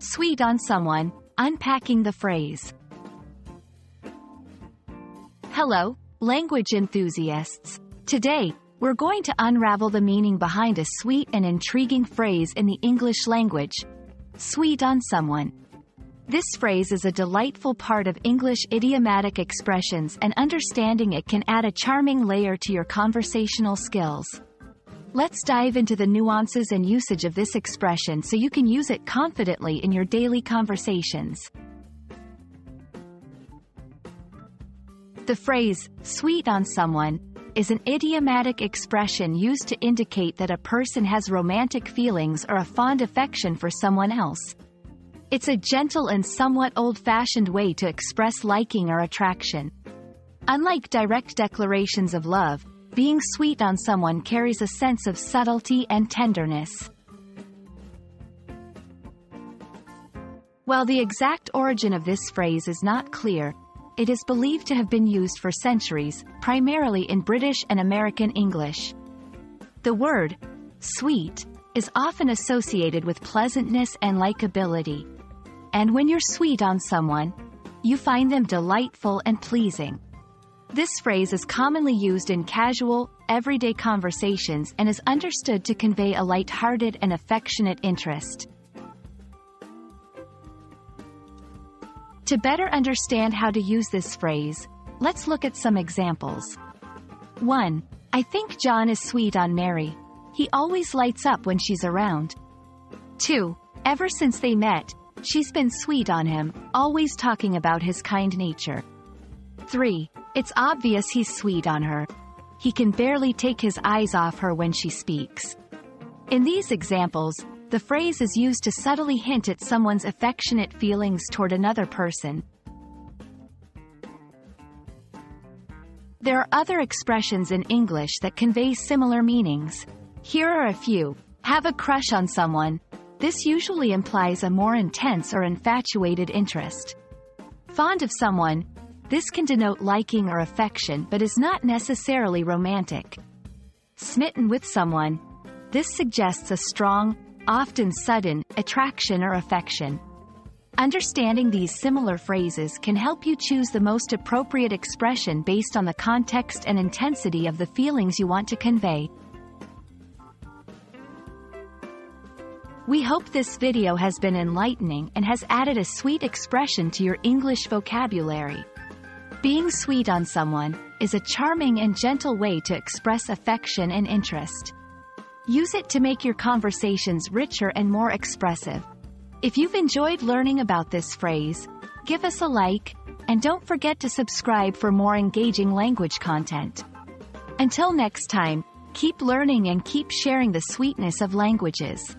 Sweet on someone, unpacking the phrase. Hello, language enthusiasts. Today, we're going to unravel the meaning behind a sweet and intriguing phrase in the English language. Sweet on someone. This phrase is a delightful part of English idiomatic expressions and understanding it can add a charming layer to your conversational skills. Let's dive into the nuances and usage of this expression so you can use it confidently in your daily conversations. The phrase, sweet on someone, is an idiomatic expression used to indicate that a person has romantic feelings or a fond affection for someone else. It's a gentle and somewhat old-fashioned way to express liking or attraction. Unlike direct declarations of love, being sweet on someone carries a sense of subtlety and tenderness. While the exact origin of this phrase is not clear, it is believed to have been used for centuries, primarily in British and American English. The word, sweet, is often associated with pleasantness and likability. And when you're sweet on someone, you find them delightful and pleasing. This phrase is commonly used in casual, everyday conversations and is understood to convey a light-hearted and affectionate interest. To better understand how to use this phrase, let's look at some examples. 1. I think John is sweet on Mary. He always lights up when she's around. 2. Ever since they met, she's been sweet on him, always talking about his kind nature. 3. It's obvious he's sweet on her. He can barely take his eyes off her when she speaks. In these examples, the phrase is used to subtly hint at someone's affectionate feelings toward another person. There are other expressions in English that convey similar meanings. Here are a few. Have a crush on someone. This usually implies a more intense or infatuated interest. Fond of someone. This can denote liking or affection but is not necessarily romantic. Smitten with someone. This suggests a strong, often sudden, attraction or affection. Understanding these similar phrases can help you choose the most appropriate expression based on the context and intensity of the feelings you want to convey. We hope this video has been enlightening and has added a sweet expression to your English vocabulary. Being sweet on someone is a charming and gentle way to express affection and interest. Use it to make your conversations richer and more expressive. If you've enjoyed learning about this phrase, give us a like, and don't forget to subscribe for more engaging language content. Until next time, keep learning and keep sharing the sweetness of languages.